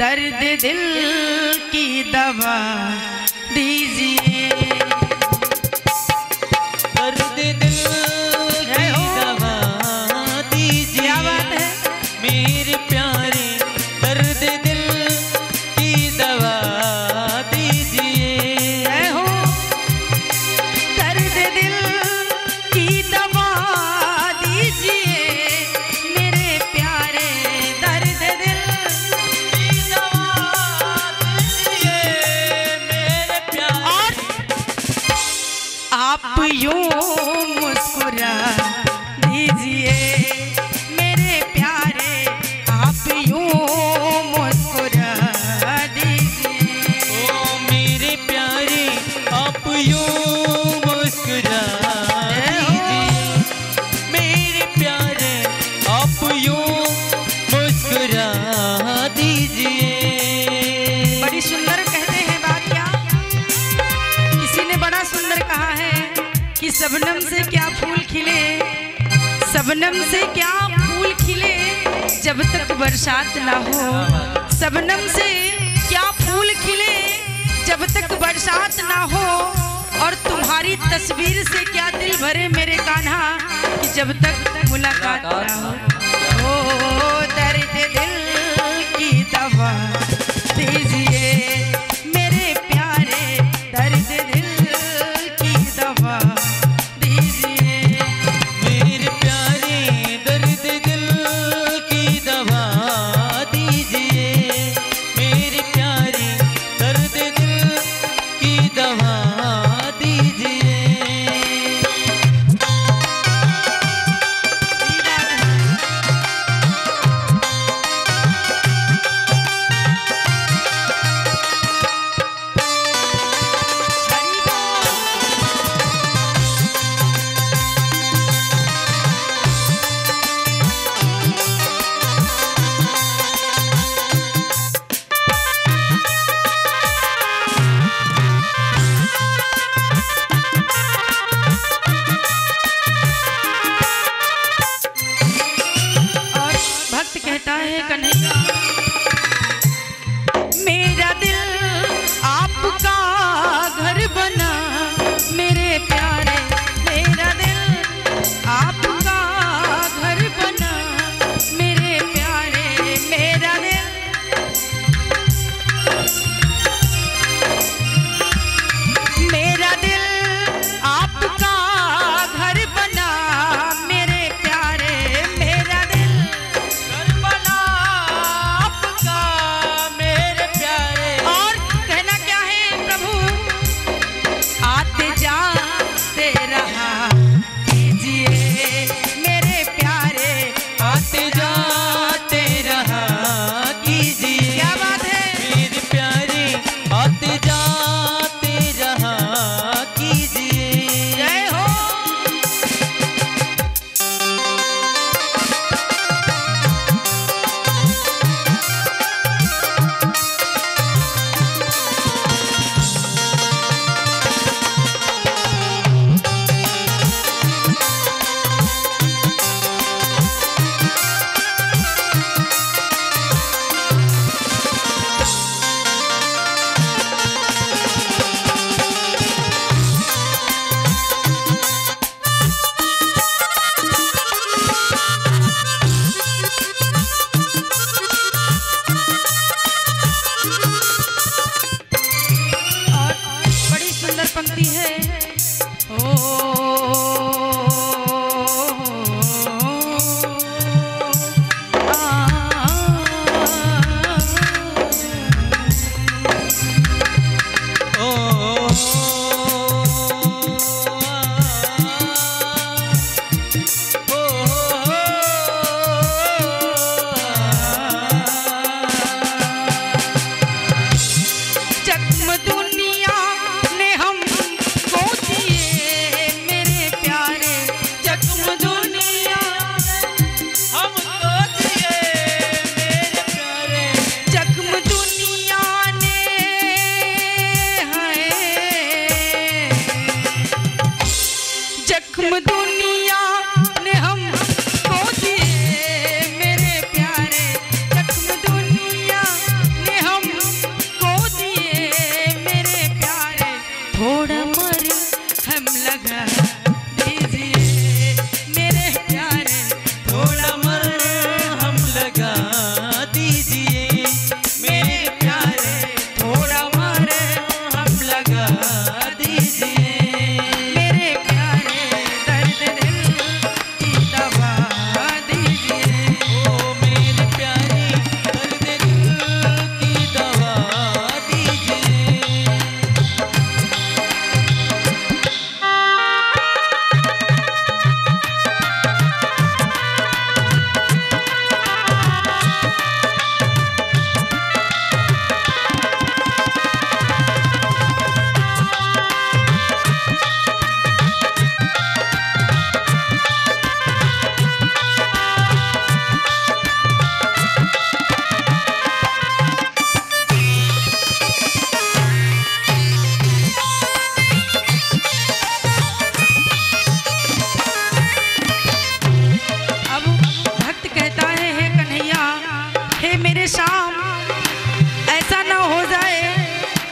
दर्द दिल की दवा दीजिए। यूं मुस्कुरा सबनम से क्या फूल खिले? सबनम से क्या फूल खिले? जब तक बरसात ना हो। सबनम से क्या फूल खिले? जब तक बरसात ना हो। और तुम्हारी तस्वीर से क्या दिल भरे मेरे कान्हा? कि जब तक मुलाकात ना हो। ओ, दर्द दिल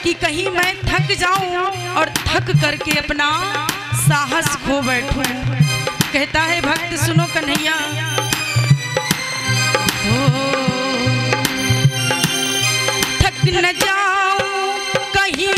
कि कहीं मैं थक जाऊँ और थक करके अपना साहस खो बैठूं। कहता है, भक्त, सुनो कन्हैया। थक न जाऊँ, कहीं